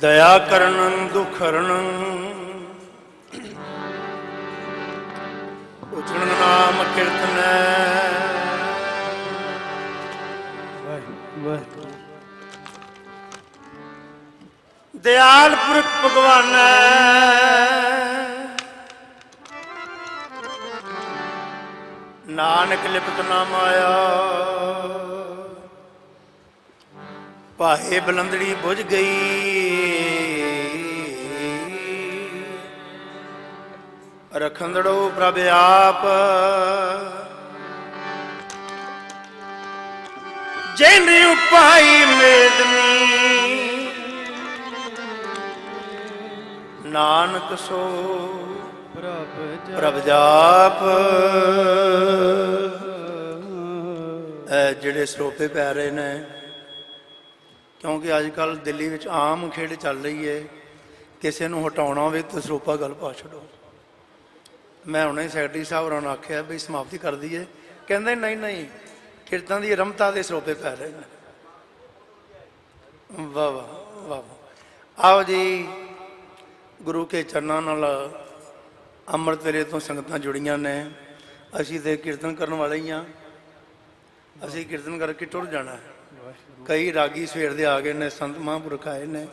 ਦਇਆ ਕਰਨ ਦੁਖ ਹਰਣ ਉਚਰਨ ਨਾਮ ਕੀਰਤਨ। ਦਿਆਲ ਪੁਰਖ ਭਗਵਾਨ। ਨਾਨਕ ਲਿਪਤ ਨਾਮ ਆਇਆ। ਭਾਏ ਬਲੰਦੜੀ ਬੁਝ ਗਈ। ਰਖੰਦੜੋ ਪ੍ਰਭ ਆਪ। ਜਿਨ ਉਪਾਈ ਮੇਦਨੀ, ਨਾਨਕ ਸੋ ਪ੍ਰਭ ਜਾਪ। ਜਿਹੜੇ ਸਰੋਪੇ ਪੈ ਰਹੇ ਨੇ ਕਿਉਂਕਿ ਅੱਜ ਕੱਲ ਦਿੱਲੀ ਵਿੱਚ ਆਮ ਖੇਡ ਚੱਲ ਰਹੀ ਹੈ ਕਿਸੇ ਨੂੰ ਹਟਾਉਣਾ ਹੋਵੇ ਤਾਂ ਸਰੋਪਾ ਗੱਲ ਪਾ ਛੱਡੋ। ਮੈਂ ਹੁਣੇ ਸੈਕਟਰੀ ਸਾਹਿਬ ਹੋਰਾਂ ਨੂੰ ਆਖਿਆ ਵੀ ਸਮਾਪਤੀ ਕਰ ਦਈਏ ਕਹਿੰਦੇ ਨਹੀਂ ਨਹੀਂ ਕੀਰਤਨ ਦੀ ਰਮਤਾ ਦੇ ਸਰੋਪੇ ਪੈ ਰਹੇ ਨੇ। ਵਾਹ ਵਾਹ ਵਾਹ ਵਾਹ। ਆਓ ਜੀ, ਗੁਰੂ ਕੇ ਚਰਨਾਂ ਨਾਲ ਅੰਮ੍ਰਿਤ ਵੇਲੇ ਤੋਂ ਸੰਗਤਾਂ ਜੁੜੀਆਂ ਨੇ। ਅਸੀਂ ਤੇ ਕੀਰਤਨ ਕਰਨ ਵਾਲੇ ਹੀ ਆ। ਅਸੀਂ ਕੀਰਤਨ ਕਰਕੇ ਟੁਰ ਜਾਣਾ। ਹੈ ਕਈ ਰਾਗੀ ਸਵੇਰ ਦੇ ਆ ਗਏ ਨੇ, ਸੰਤ ਮਹਾਂਪੁਰਖ ਆਏ ਨੇ,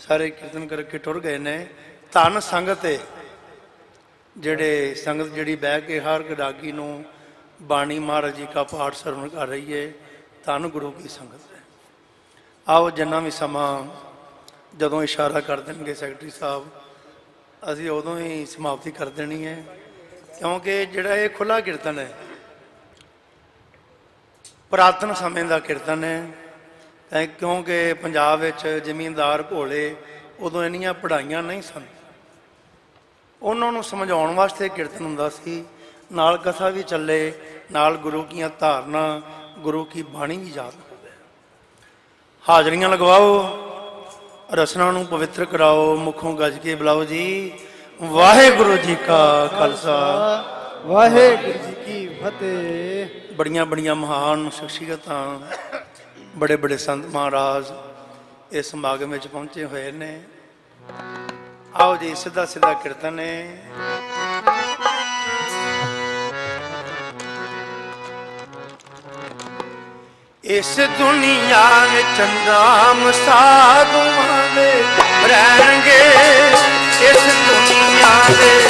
ਸਾਰੇ ਕੀਰਤਨ ਕਰਕੇ ਟੁਰ ਗਏ ਨੇ। ਧਨ ਸੰਗਤ ਏ, ਜਿਹੜੇ ਸੰਗਤ ਜਿਹੜੀ ਬਹਿ ਕੇ ਹਰ ਇੱਕ ਰਾਗੀ ਨੂੰ ਬਾਣੀ ਮਹਾਰਾਜ ਜੀ ਦਾ ਪਾਠ ਸਰਵਣ ਕਰ ਰਹੀ ਏ, ਧੰਨ ਗੁਰੂ ਕੀ ਸੰਗਤ ਹੈ। ਆਓ ਜਿੰਨਾ ਵੀ ਸਮਾਂ ਜਦੋਂ ਇਸ਼ਾਰਾ ਕਰ ਦੇਣਗੇ ਸੈਕਟਰੀ ਸਾਹਿਬ, ਅਸੀਂ ਉਦੋਂ ਹੀ ਸਮਾਪਤੀ ਕਰ ਦੇਣੀ ਹੈ ਕਿਉਂਕਿ ਜਿਹੜਾ ਇਹ ਖੁੱਲਾ ਕੀਰਤਨ ਹੈ ਪੁਰਾਤਨ ਸਮੇਂ ਦਾ ਕੀਰਤਨ ਹੈ। ਤਾਂ ਕਿਉਂਕਿ ਪੰਜਾਬ ਵਿੱਚ ਜ਼ਮੀਨਦਾਰ ਭੋਲੇ ਉਦੋਂ ਇੰਨੀਆਂ ਪੜ੍ਹਾਈਆਂ ਨਹੀਂ ਸਨ। ਉਹਨਾਂ ਨੂੰ ਸਮਝਾਉਣ ਵਾਸਤੇ ਕੀਰਤਨ ਹੁੰਦਾ ਸੀ। ਨਾਲ ਕਥਾ ਵੀ ਚੱਲੇ, ਨਾਲ ਗੁਰੂ ਕੀਆਂ ਧਾਰਨਾ, ਗੁਰੂ ਕੀ ਬਾਣੀ ਵੀ ਯਾਦ ਹੋਵੇ ਹਾਜ਼ਰੀਆਂ ਲਗਵਾਓ, ਰਸਨਾ ਨੂੰ ਪਵਿੱਤਰ ਕਰਾਓ, ਮੁਖੋਂ ਗੱਜ ਕੇ ਬੁਲਾਓ ਜੀ। ਵਾਹਿਗੁਰੂ ਜੀ ਕਾ ਖਾਲਸਾ। ਵਾਹਿਗੁਰੂ ਜੀ ਫਤਿਹ। ਬੜੀਆਂ ਬੜੀਆਂ ਮਹਾਨ ਸ਼ਖਸੀਅਤਾਂ, ਬੜੇ ਬੜੇ ਸੰਤ ਮਹਾਰਾਜ ਇਸ ਸਮਾਗਮ ਵਿੱਚ ਪਹੁੰਚੇ ਹੋਏ ਨੇ। ਆਓ ਜੀ, ਸਿੱਧਾ ਸਿੱਧਾ ਕੀਰਤਨ ਹੈ ਇਸ ਦੁਨੀਆ ਵਿੱਚ ਨਾਮ ਸਾਧੂਆਂ ਦੇ ਰਹਿਣਗੇ। ਇਸ ਦੁਨੀਆ ਦੇ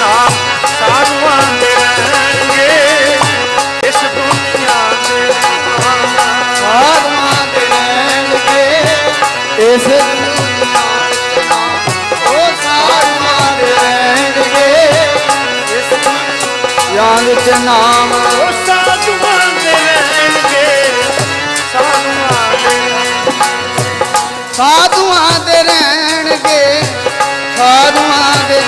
ਨਾਮ ਸਾਧੂਆਂ ਦੇ ਰਹਿਣਗੇ। ਵਿੱਚ ਨਾਮ ਉਹ ਸਾਧੂਆਂ ਦੇ ਰਹਿਣਗੇ। ਸਾਧੂਆਂ ਦੇ ਸਾਧੂਆਂ ਦੇ ਰਹਿਣਗੇ ਸਾਧੂਆਂ ਦੇ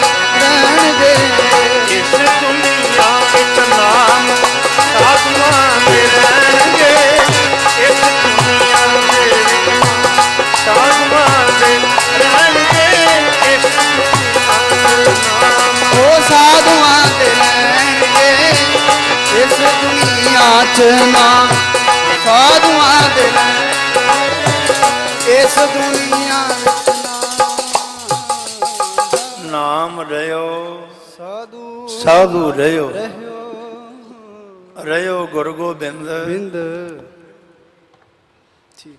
ਸਾਧੂਆਂ ਦੇ ਰਹਿਣਗੇ ਇਸ ਦੁਨੀਆ 'ਚ ਨਾਮ ਸਾਧੂਆਂ ਦੇ ਰਹਿਣਗੇ ਇਸ ਦੁਨੀਆ ਵਿੱਚ ਨਾਮ ਨਾਮ ਰਿਓ ਸਾਧੂ ਸਾਧੂ ਰਿਓ ਰਿਓ ਗੁਰੂ ਗੋਬਿੰਦ। ਬਿੰਦ। ਠੀਕ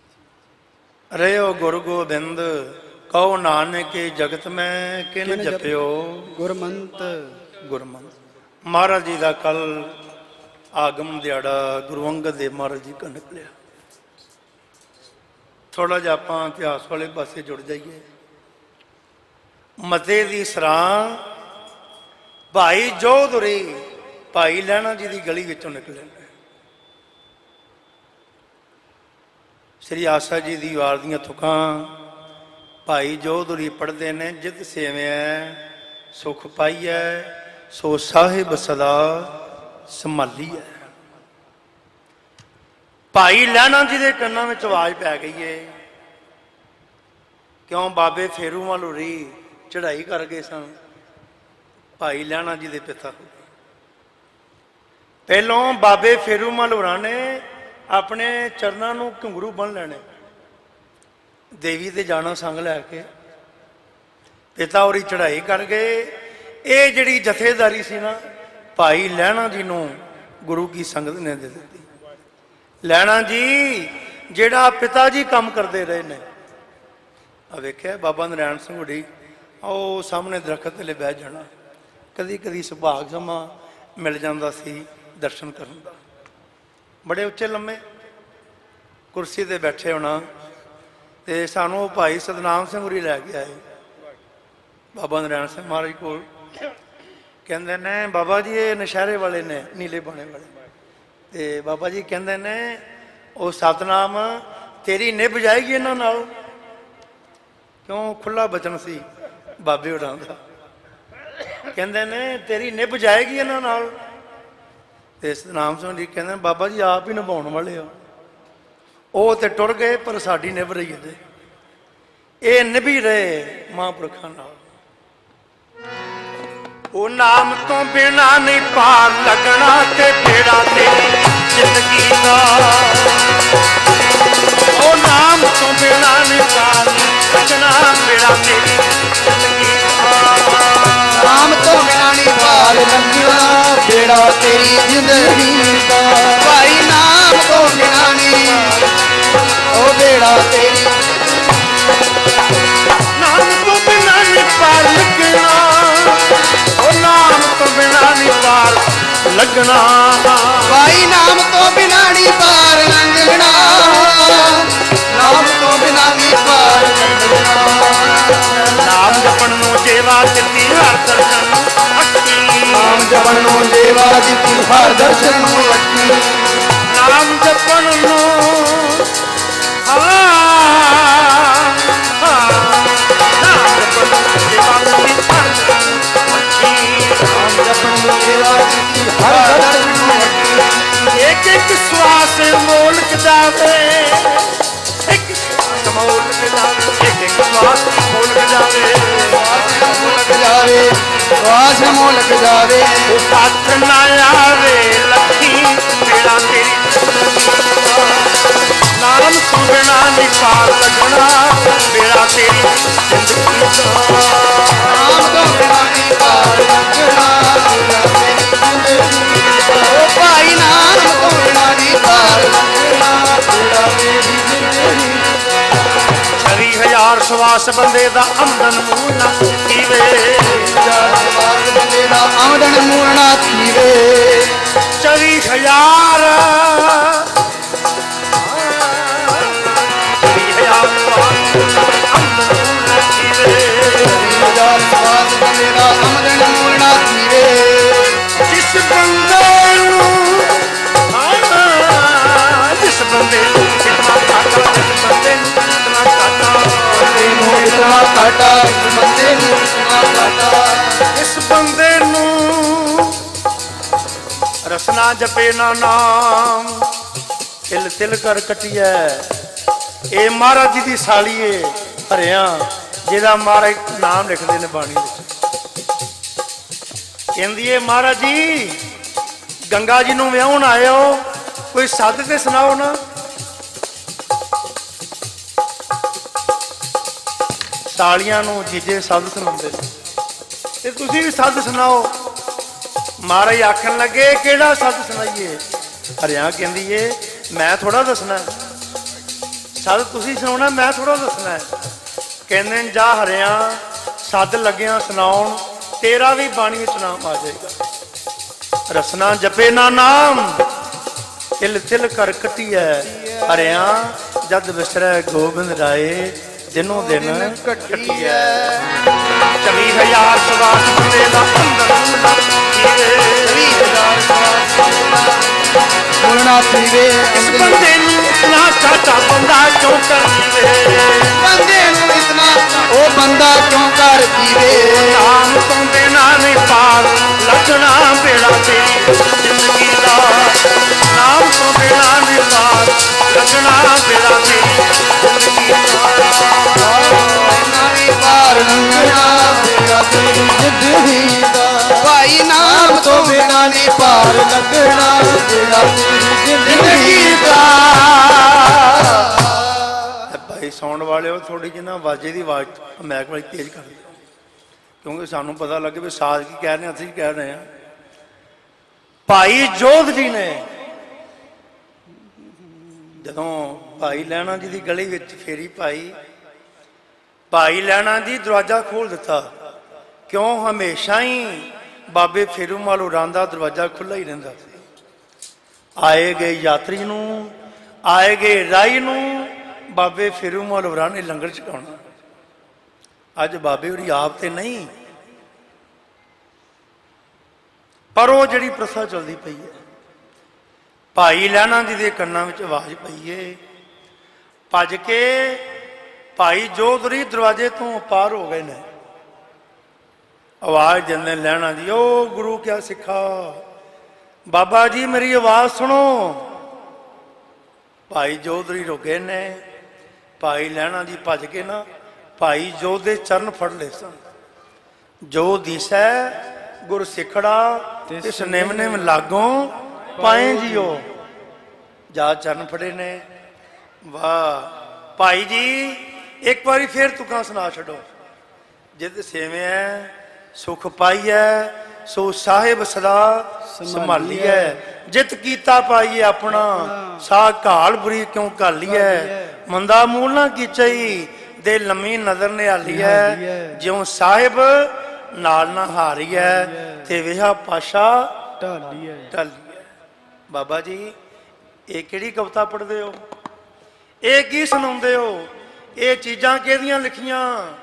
ਰਿਓ ਗੁਰੂ ਗੋਬਿੰਦ। ਕਹੋ ਨਾਨਕ ਜਗਤ ਮੈਂ ਕਿਨ ਕਿਨ ਜਪ- ਜਪਿਓ? ਗੁਰਮੰਤ। ਗੁਰਮੰਤ। ਮਹਾਰਾਜ ਜੀ ਦਾ ਕੱਲ ਆਗਮਨ ਦਿਹਾੜਾ ਗੁਰੂ ਅੰਗਦ ਦੇਵ ਮਹਾਰਾਜ ਜੀ ਕਾ ਨਿਕਲਿਆ। ਥੋੜਾ ਜਿਹਾ ਆਪਾਂ ਇਤਿਹਾਸ ਵਾਲੇ ਪਾਸੇ ਜੁੜ ਜਾਈਏ। ਮਤੇ ਦੀ ਸਰਾਂ ਭਾਈ ਜੋਧਰੀ ਭਾਈ ਲੈਣਾ ਜੀ ਦੀ ਗਲੀ ਵਿੱਚੋਂ ਨਿਕਲੇ ਨੇ ਸ੍ਰੀ ਆਸਾ ਜੀ ਦੀ ਵਾਰ ਦੀਆਂ ਤੁਕਾਂ ਭਾਈ ਜੋਧਰੀ ਪੜਦੇ ਨੇ, ਜਿਤ ਸੇਵਿਆ, ਸੁਖ ਪਾਈਐ, ਸੋ ਸਾਹਿਬ ਸਦਾ ਸੰਭਾਲੀਐ। ਭਾਈ ਲੈਣਾ ਜੀ ਦੇ ਕੰਨਾਂ ਵਿੱਚ ਆਵਾਜ਼ ਪੈ ਗਈ ਏ। ਕਿਉਂ ਬਾਬੇ ਫੇਰੂ ਵਾਲੋਰੀ ਚੜ੍ਹਾਈ ਕਰ ਗਏ ਸਨ? ਭਾਈ ਲੈਣਾ ਜੀ ਦੇ ਪਿਤਾ ਪਹਿਲੋਂ ਬਾਬੇ ਫੇਰੂ ਹੋਰਾਂ ਨੇ ਆਪਣੇ ਚਰਨਾਂ ਨੂੰ ਘੁੰਗਰੂ ਬਣ ਲੈਣੇ। ਦੇਵੀ ਤੇ ਜਾਣਾ ਸੰਗ ਲੈ ਕੇ ਪਿਤਾ ਹੋਰੀ ਚੜ੍ਹਾਈ ਕਰ ਗਏ। ਇਹ ਜਿਹੜੀ ਜਥੇਦਾਰੀ ਸੀ ਨਾ, ਭਾਈ ਲਹਿਣਾ ਜੀ ਨੂੰ ਗੁਰੂ ਕੀ ਸੰਗਤ ਨੇ ਦੇ ਦਿੱਤੀ। ਲੈਣਾ ਜੀ, ਜਿਹੜਾ ਪਿਤਾ ਜੀ ਕੰਮ ਕਰਦੇ ਰਹੇ ਨੇ। ਆ ਵੇਖਿਆ, ਬਾਬਾ ਨਰਾਇਣ ਸਿੰਘ ਹੁੜੀ ਉਹ ਸਾਹਮਣੇ ਦਰਖਤ ਥੱਲੇ ਬਹਿ ਜਾਣਾ। ਕਦੀ ਕਦੀ ਸੁਭਾਗ ਸਮਾਂ ਮਿਲ ਜਾਂਦਾ ਸੀ ਦਰਸ਼ਨ ਕਰਨ ਦਾ। ਬੜੇ ਉੱਚੇ ਲੰਮੇ ਕੁਰਸੀ ਤੇ ਬੈਠੇ ਹੋਣਾ। ਤੇ ਸਾਨੂੰ ਉਹ ਭਾਈ ਸਤਨਾਮ ਸਿੰਘ ਹੁਰੀ ਲੈ ਕੇ ਆਏ। ਬਾਬਾ ਨਰਾਇਣ ਸਿੰਘ ਮਹਾਰਾਜ ਕੋਲ। ਕਹਿੰਦੇ ਨੇ ਬਾਬਾ ਜੀ ਇਹ ਨਸ਼ਹਿਰੇ ਵਾਲੇ ਨੇ ਨੀਲੇ ਬਾਣੇ ਵਾਲੇ। ਤੇ ਬਾਬਾ ਜੀ ਕਹਿੰਦੇ ਨੇ ਉਹ ਸਤਨਾਮ ਤੇਰੀ ਨਿਭ ਜਾਏਗੀ ਇਹਨਾਂ ਨਾਲ। ਕਿਉਂ? ਖੁੱਲਾ ਬਚਨ ਸੀ ਬਾਬੇ ਹੋਰਾਂ ਦਾ। ਕਹਿੰਦੇ ਨੇ ਤੇਰੀ ਨਿਭ ਜਾਏਗੀ ਇਹਨਾਂ ਨਾਲ। ਤੇ ਸਤਨਾਮ ਸਿੰਘ ਜੀ ਕਹਿੰਦੇ ਨੇ, ਬਾਬਾ ਜੀ ਆਪ ਹੀ ਨਿਭਾਉਣ ਵਾਲੇ ਆ ਉਹ ਤੇ ਟੁਰ ਗਏ ਪਰ ਸਾਡੀ ਨਿਭ ਰਹੀ ਹੈ ਤੇ। ਇਹ ਨਿਭੀ ਰਹੇ ਮਹਾਂਪੁਰਖਾਂ ਨਾਲ। ਉਹ ਨਾਮ ਤੋਂ ਬਿਨਾ ਨਹੀਂ ਪਾਰ ਲੱਗਣਾ ਤੇ ਬੇੜਾ ਤੇਰੀ ਜ਼ਿੰਦਗੀ ਦਾ। ਉਹ ਨਾਮ ਤੋਂ ਬਿਨਾ ਨਹੀਂ ਪਾਰ ਲੱਗਣਾ ਬੇੜਾ ਤੇਰੀ ਜ਼ਿੰਦਗੀ ਦਾ। ਨਾਮ ਤੋਂ ਬਿਨਾ ਨਹੀਂ ਪਾਰ ਲੰਘਣਾ ਬੇੜਾ ਤੇਰੀ ਜ਼ਿੰਦਗੀ ਦਾ। ਭਾਈ ਨਾਮ ਤੋਂ ਬਿਨਾ ਨਹੀਂ ਬੇੜਾ ਤੇਰੀ ਨਾਮ ਤੋਂ ਬਿਨਾ ਨਹੀਂ ਪਾਰ ਲੱਗਣਾ। ਉਹ ਨਾਮ ਤੋਂ ਬਿਨਾ ਨਹੀਂ ਪਾਰ ਲੱਗਣਾ। ਭਾਈ ਨਾਮ ਤੋਂ ਬਿਨਾ ਨਹੀਂ ਪਾਰ ਲੰਘਣਾ। ਨਾਮ ਤੋਂ ਬਿਨਾ ਨਹੀਂ ਪਾਰ ਲੰਘਣਾ। ਨਾਮ ਜਪਣ ਨੂੰ ਜੇਵਾ ਦਿੱਤੀ ਹਰ ਦਰਸ਼ਨ ਨੂੰ ਅੱਖੀ ਨਾਮ ਜਪਣ ਨੂੰ ਦੇਵਾ ਦਿੱਤੀ ਹਰ ਦਰਸ਼ਨ ਨੂੰ ਅੱਖੀ ਹਰ ਅੱਖੀ ਇੱਕ ਇੱਕ ਸਵਾਸ ਮੋਲਕ ਜਾਵੇ। ਇੱਕ ਮੋਲਕ ਜਾਵੇ। ਇੱਕ ਇੱਕ ਸਵਾਸ ਮੋਲਕ ਜਾਵੇ। ਮੁਲਕ ਜਾਵੇ ਸਵਾਸ ਮੁਲਕ ਜਾਵੇ। ਉਹ ਪੱਥ ਨਾ ਆਵੇ ਲੱਖੀ ਮੇਰਾ ਤੇਰੀ ਨਾਮ ਬਿਨਾ ਨਹੀਂ ਪਾਰ ਲੱਗਣਾ ਮੇਰਾ ਤੇਰੀ ਜ਼ਿੰਦਗੀ ਦਾ। ਨਾਮ ਤੋਂ ਬਿਨਾ ਛਵੀ ਹਜ਼ਾਰ ਸਵਾਸ ਬੰਦੇ ਦਾ ਆਮਦਨ ਨਾ ਕੀਵੇ। ਜਵਾਬ ਬੰਦੇ ਦਾ ਆਮਦਨ ਹਜ਼ਾਰ। ਚੌਵੀ ਹਜ਼ਾਰ ਸਵਾਸ ਆਮਦਨ ਮੂੰਹ ਨਾ ਕੀਵੇ ਹਜ਼ਾਰ ਸਵਾਸ ਬੰਦੇ ਦਾ ਇਤਨਾ ਕਾਟਾ ਬੰਦੇ ਨੂੰ ਇਤਨਾ ਕਾਟਾ ਇਸ ਬੰਦੇ ਨੂੰ ਰਸਨਾ ਜਪੇ ਨਾ ਨਾਮ। ਤਿਲ ਤਿਲ ਕਰ ਕਟਿਐ। ਇਹ ਮਹਾਰਾਜ ਜੀ ਦੀ ਸਾਲੀ ਏ ਹਰਿਆ ਜਿਹਦਾ ਮਹਾਰਾਜ ਨਾਮ ਲਿਖਦੇ ਨੇ ਬਾਣੀ ਵਿੱਚ। ਕਹਿੰਦੀ ਏ ਮਹਾਰਾਜ ਜੀ, ਗੰਗਾ ਜੀ ਨੂੰ ਵਿਆਹਣ ਆਇਓ। ਕੋਈ ਸੱਦ ਤੇ ਸੁਣਾਓ ਨਾ। ਸਾਲੀਆਂ ਨੂੰ ਜੀਜੇ ਸੱਦ ਸੁਣਾਉਂਦੇ ਨੇ ਤੇ ਤੁਸੀਂ ਵੀ ਸੱਦ ਸੁਣਾਓ। ਮਹਾਰਾਜ ਆਖਣ ਲੱਗੇ, ਕਿਹੜਾ ਸੱਦ ਸੁਣਾਈਏ? ਹਰਿਆ ਕਹਿੰਦੀ ਏ, ਮੈਂ ਥੋੜਾ ਦੱਸਣਾ ਹੈ। ਤੁਸੀਂ ਸੁਣਾਉਣਾ, ਮੈਂ ਥੋੜਾ ਦੱਸਣਾ ਕਹਿੰਦੇ ਨੇ, ਜਾ ਹਰਿਆ, ਸੱਦ ਲੱਗਿਆ ਸੁਣਾਉਣ, ਤੇਰਾ ਵੀ ਬਾਣੀ ਵਿੱਚ ਨਾਮ ਆ ਜਾਏਗਾ। ਰਸਨਾ ਜਪੇ ਨਾ ਨਾਮ, ਤਿਲ ਤਿਲ ਕਰ ਹੈ ਹਰਿਆ, ਜਦ ਵਿਸਰੈ ਗੋਬਿੰਦ ਰਾਏ ਦਿਨੋਂ ਦਿਨ ਕਟਿਐ ਚਵੀ ਹਜ਼ਾਰ ਸਵਾਸ ਬੰਦੇ ਦਾ ਅੰਦਰ ਨੂੰ ਲੱਗੀ ਵੀਹ ਹਜ਼ਾਰ ਸਵਾਸ ਬੰਦੇ ਦਾ ਮੂਰਣਾ ਥੀਵੇ ਇਸ ਬੰਦੇ ਨੂੰ ਇਤਨਾ ਚਾਚਾ ਬੰਦਾ ਕਿਉਂ ਕਰਨੀਵੇ ਬੰਦੇ ਨੂੰ ਇਤਨਾ ਉਹ ਬੰਦਾ ਕਿਉਂ ਕਰ ਪੀਵੇ ਨਾਮ ਤੋਂ ਬਿਨਾ ਨਹੀਂ ਪਾਰ ਲੱਗਣਾ ਬੇੜਾ ਤੇਰੀ ਜ਼ਿੰਦਗੀ ਦਾ। ਨਾਮ ਤੋਂ ਬਿਨਾ ਨਹੀਂ ਪਾਰ ਤੇਰੀ ਪਾਰ ਤੇਰੀ ਜ਼ਿੰਦਗੀ ਦਾ ਭਾਈ ਨਾਮ ਤੋਂ ਬਿਨਾ ਨਹੀਂ ਪਾਰ ਲੱਗਣਾ ਮੇਰਾ ਤੇਰੀ ਜ਼ਿੰਦਗੀ ਦਾ। ਭਾਈ ਸੌਣ ਵਾਲਿਓ ਥੋੜੀ ਜਿਹੀ ਨਾ ਵਾਜੇ ਦੀ ਆਵਾਜ਼ ਮੈਕ ਵਾਲੀ ਤੇਜ਼ ਕਰ ਦਿਓ। ਕਿਉਂਕਿ ਸਾਨੂੰ ਪਤਾ ਲੱਗੇ ਵੀ ਸਾਜ਼ ਕੀ ਕਹਿ ਰਹੇ ਅਸੀਂ ਕੀ ਕਹਿ ਰਹੇ ਹਾਂ ਭਾਈ ਜੋਧ ਜੀ ਨੇ ਜਦੋਂ ਭਾਈ ਲੈਣਾ ਜੀ ਦੀ ਗਲੀ ਵਿੱਚ ਫੇਰੀ ਪਾਈ, ਭਾਈ ਲੈਣਾ ਜੀ ਦਰਵਾਜ਼ਾ ਖੋਲ ਦਿੱਤਾ। ਕਿਉਂ? ਹਮੇਸ਼ਾ ਹੀ ਬਾਬੇ ਫੇਰੂਮਾਲ ਉਰਾਂ ਦਾ ਦਰਵਾਜ਼ਾ ਖੁੱਲਾ ਹੀ ਰਹਿੰਦਾ ਸੀ। ਆਏ ਗਏ ਯਾਤਰੀ ਨੂੰ, ਆਏ ਗਏ ਰਾਈ ਨੂੰ ਬਾਬੇ ਫੇਰੂਮਾਲ ਉਰਾਂ ਨੇ ਲੰਗਰ ਛਕਾਉਣਾ। ਅੱਜ ਬਾਬੇ ਹੋਰੀ ਆਪ ਤੇ ਨਹੀਂ, ਪਰ ਉਹ ਜਿਹੜੀ ਪ੍ਰਥਾ ਚੱਲਦੀ ਪਈ ਹੈ। ਭਾਈ ਲੈਣਾ ਜੀ ਦੇ ਕੰਨਾਂ ਵਿੱਚ ਆਵਾਜ਼ ਪਈ ਏ। ਭੱਜ ਕੇ ਭਾਈ ਜੋਧਰੀ ਦਰਵਾਜ਼ੇ ਤੋਂ ਪਾਰ ਹੋ ਗਏ ਨੇ। ਆਵਾਜ਼ ਦਿੰਦੇ ਲੈਣਾ ਦੀ ਓ ਗੁਰੂ ਕਿਆ ਸਿੱਖਾ? ਬਾਬਾ ਜੀ ਮੇਰੀ ਆਵਾਜ਼ ਸੁਣੋ। ਭਾਈ ਜੋਧਰੀ ਰੁਕੇ ਨੇ। ਭਾਈ ਲੈਣਾ ਜੀ ਭੱਜ ਕੇ ਨਾ ਭਾਈ ਜੋਧ ਦੇ ਚਰਨ ਫੜ ਲਏ ਸਨ। ਜੋ ਦਿਸੈ ਗੁਰ ਸਿੱਖੜਾ ਤਿਸ ਨਿਮ ਨਿਮ ਲਾਗੋਂ ਪਾਏ ਜਿਓ। ਜਾ ਚਰਨ ਫੜੇ ਨੇ। ਵਾਹ। ਭਾਈ ਜੀ ਇੱਕ ਵਾਰੀ ਫੇਰ ਤੁਕਾਂ ਸੁਣਾ ਛੱਡੋ। ਜਿਤ ਸੇਵਿਆ ਸੁਖ ਪਾਈਐ ਸੋ ਸਾਹਿਬ ਸਦਾ ਸੰਭਾਲੀਐ ਜਿਤ ਕੀਤਾ ਪਾਈਏ ਆਪਣਾ ਸਾ ਘਾਲ ਬੁਰੀ ਕਿਉ ਘਾਲੀਐ ਮੰਦਾ ਮੂਲ ਨਾ ਕੀਚਈ ਦੇ ਲੰਮੀ ਨਜ਼ਰ ਨਿਹਾਲੀਐ ਜਿਉ ਸਾਹਿਬ ਨਾਲ ਨਾ ਹਾਰੀਐ ਤੇ ਵਿਹਾ ਪਾਸ਼ਾ ਢਾਲੀ ਹੈ ਢਾਲੀਐ ਬਾਬਾ ਜੀ ਇਹ ਕਿਹੜੀ ਕਵਿਤਾ ਪੜ੍ਹਦੇ ਹੋ? ਇਹ ਕੀ ਸੁਣਾਉਂਦੇ ਹੋ? ਇਹ ਚੀਜ਼ਾਂ ਕਿਹਦੀਆਂ ਲਿਖੀਆਂ?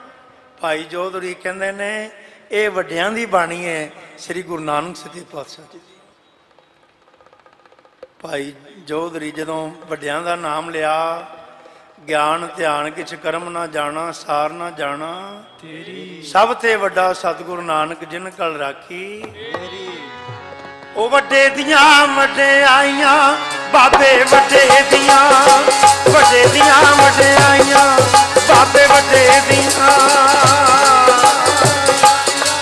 ਭਾਈ ਜੋਧੜੀ ਕਹਿੰਦੇ ਨੇ ਇਹ ਵੱਡਿਆਂ ਦੀ ਬਾਣੀ ਹੈ ਸ੍ਰੀ ਗੁਰੂ ਨਾਨਕ ਸੱਚੇ ਪਾਤਸ਼ਾਹ ਜੀ ਦੀ। ਭਾਈ ਜੋਧੜੀ ਜਦੋਂ ਵੱਡਿਆਂ ਦਾ ਨਾਮ ਲਿਆ ਗਿਆਨ ਧਿਆਨ ਕਿਛ ਕਰਮ ਨਾ ਜਾਣਾ ਸਾਰ ਨਾ ਜਾਣਾ ਤੇਰੀ ਸਭ ਤੇ ਵੱਡਾ ਸਤਿਗੁਰੂ ਨਾਨਕ ਜਿਨ ਕਲ ਰਾਖੀ ਉਹ ਵੱਡੇ ਦੀਆਂ ਵਡਿਆਈਆਂ ਬਾਬੇ ਵੱਡੇ ਦੀਆਂ ਵੱਡੇ ਦੀਆਂ ਵਡਿਆਈਆਂ ਬਾਬੇ ਵੱਡੇ ਦੀਆਂ।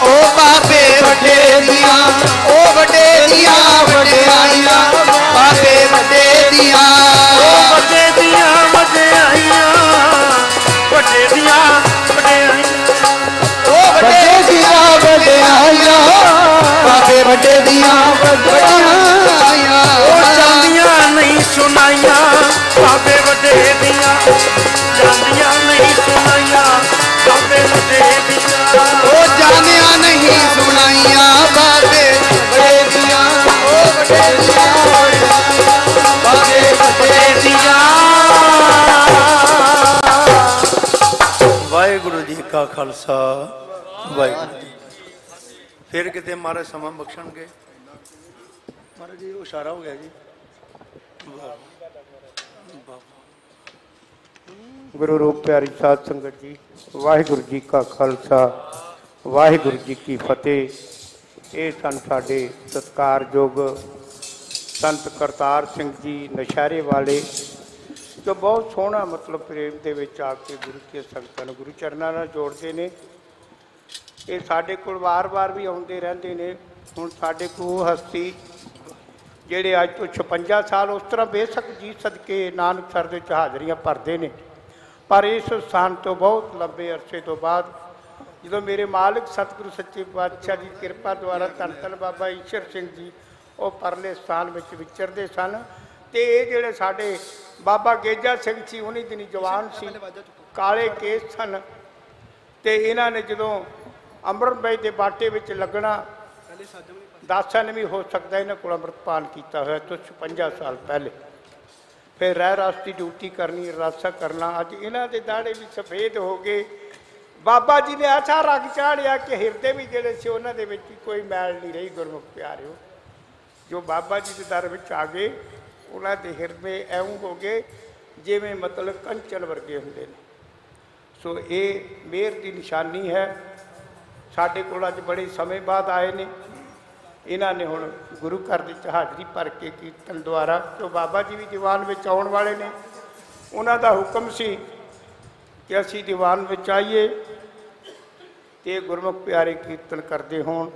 ਉਹ ਬਾਬੇ ਵੱਡੇ ਦੀਆਂ। ਖਾਲਸਾ ਵਾਹਿਗੁਰੂ। ਫਿਰ ਕਿਤੇ ਮਾਰੇ ਸਮਾਂ ਬਖਸ਼ਣਗੇ ਮਹਾਰਾਜ ਜੀ ਉਹ ਇਸ਼ਾਰਾ ਹੋ ਗਿਆ ਜੀ। ਗੁਰੂ ਰੂਪ ਪਿਆਰੀ ਸਾਧ ਸੰਗਤ ਜੀ ਵਾਹਿਗੁਰੂ ਜੀ ਕਾ ਖਾਲਸਾ ਵਾਹਿਗੁਰੂ ਜੀ ਕੀ ਫਤਿਹ ਇਹ ਸਨ ਸਾਡੇ ਸਤਿਕਾਰਯੋਗ ਸੰਤ ਕਰਤਾਰ ਸਿੰਘ ਜੀ ਨਸ਼ਹਿਰੇ ਵਾਲੇ ਜੋ ਬਹੁਤ ਸੋਹਣਾ ਮਤਲਬ ਪ੍ਰੇਮ ਦੇ ਵਿੱਚ ਆ ਕੇ ਗੁਰੂ ਕੇ ਸੰਗਤਾਂ ਨੂੰ ਗੁਰੂ ਚਰਨਾਂ ਨਾਲ ਜੋੜਦੇ ਨੇ। ਇਹ ਸਾਡੇ ਕੋਲ ਵਾਰ-ਵਾਰ ਵੀ ਆਉਂਦੇ ਰਹਿੰਦੇ ਨੇ। ਹੁਣ ਸਾਡੇ ਕੋਲ ਹਸਤੀ ਜਿਹੜੇ ਅੱਜ ਤੋਂ 56 ਸਾਲ ਉਸ ਤਰ੍ਹਾਂ ਬੇਸ਼ੱਕ ਜੀ ਸਦਕੇ ਨਾਨਕ ਸਰ ਦੇ ਵਿੱਚ ਹਾਜ਼ਰੀਆਂ ਭਰਦੇ ਨੇ। ਪਰ ਇਸ ਸਥਾਨ ਤੋਂ ਬਹੁਤ ਲੰਬੇ ਅਰਸੇ ਤੋਂ ਬਾਅਦ ਜਦੋਂ ਮੇਰੇ ਮਾਲਕ ਸਤਿਗੁਰੂ ਸੱਚੇ ਪਾਤਸ਼ਾਹ ਦੀ ਕਿਰਪਾ ਦੁਆਰਾ ਧੰਨ ਧੰਨ ਬਾਬਾ ਈਸ਼ਰ ਸਿੰਘ ਜੀ ਉਹ ਪਰਲੇ ਸਥਾਨ ਵਿੱਚ ਵਿਚਰਦੇ ਸਨ ਤੇ ਇਹ ਜਿਹੜੇ ਸਾਡੇ ਬਾਬਾ ਗੇਜਾ ਸਿੰਘ ਸੀ ਉਹਨੀ ਦਿਨੀ ਜਵਾਨ ਸੀ। ਕਾਲੇ ਕੇਸ ਸਨ। ਤੇ ਇਹਨਾਂ ਨੇ ਜਦੋਂ ਅੰਮ੍ਰਿਤਬਾਈ ਦੇ ਬਾਟੇ ਵਿੱਚ ਲੱਗਣਾ ਦਾਸਾਂ ਵੀ ਹੋ ਸਕਦਾ ਇਹਨਾਂ ਕੋਲ ਅੰਮ੍ਰਿਤਪਾਨ ਕੀਤਾ ਹੋਇਆ ਤੋਂ 56 ਸਾਲ ਪਹਿਲੇ। ਫਿਰ ਰਹਿ ਰਾਸਤੀ ਡਿਊਟੀ ਕਰਨੀ ਰਾਸਾ ਕਰਨਾ ਅੱਜ ਇਹਨਾਂ ਦੇ ਦਾੜੇ ਵੀ ਸਫੇਦ ਹੋ ਗਏ। ਬਾਬਾ ਜੀ ਨੇ ਐਸਾ ਰੰਗ ਚਾੜਿਆ ਕਿ ਹਿਰਦੇ ਵੀ ਜਿਹੜੇ ਸੀ ਉਹਨਾਂ ਦੇ ਵਿੱਚ ਕੋਈ ਮੈਲ ਨਹੀਂ ਰਹੀ ਗੁਰਮੁਖ ਪਿਆਰਿਓ। ਜੋ ਬਾਬਾ ਜੀ ਦੇ ਦਰ ਵਿੱਚ ਆ ਗਏ ਉਹਨਾਂ ਦੇ ਹਿਰਦੇ ਐਉਂ ਹੋ ਗਏ ਜਿਵੇਂ ਮਤਲਬ ਕੰਚਨ ਵਰਗੇ ਹੁੰਦੇ ਨੇ। ਸੋ ਇਹ ਮਿਹਰ ਦੀ ਨਿਸ਼ਾਨੀ ਹੈ। ਸਾਡੇ ਕੋਲ ਅੱਜ ਬੜੇ ਸਮੇਂ ਬਾਅਦ ਆਏ ਨੇ। ਇਹਨਾਂ ਨੇ ਹੁਣ ਗੁਰੂ ਘਰ ਦੀ ਹਾਜ਼ਰੀ ਭਰ ਕੇ ਕੀਰਤਨ ਦੁਆਰਾ, ਜੋ ਬਾਬਾ ਜੀ ਵੀ ਦੀਵਾਨ ਵਿੱਚ ਆਉਣ ਵਾਲੇ ਨੇ, ਉਹਨਾਂ ਦਾ ਹੁਕਮ ਸੀ ਕਿ ਅਸੀਂ ਦੀਵਾਨ ਵਿੱਚ ਆਈਏ ਤੇ ਗੁਰਮੁਖ ਪਿਆਰੇ ਕੀਰਤਨ ਕਰਦੇ ਹੋਣ।